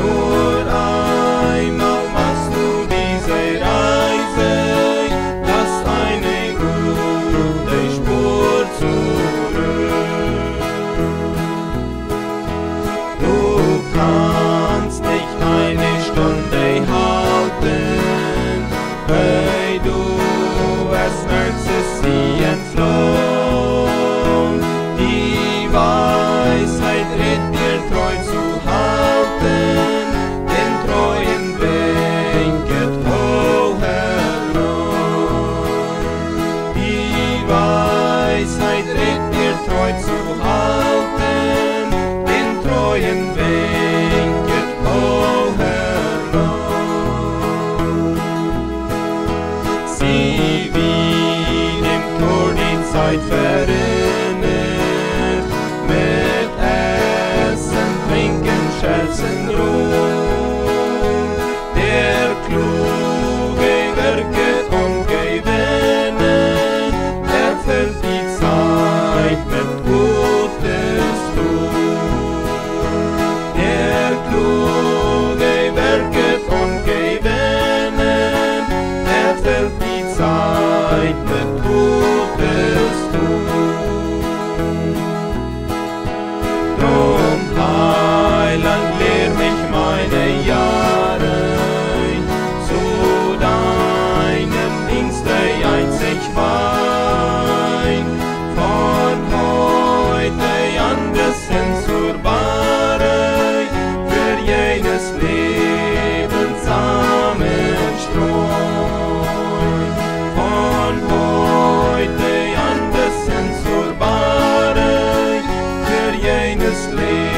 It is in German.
no Zeit verinnert. Mit Essen, Trinken, Scherzen, Ruhm. Der Kluge wirket und gewinnen, er füllt die Zeit mit Gutes tun. Der Kluge wirket und gewinnen, er füllt die Zeit mit Gutes please.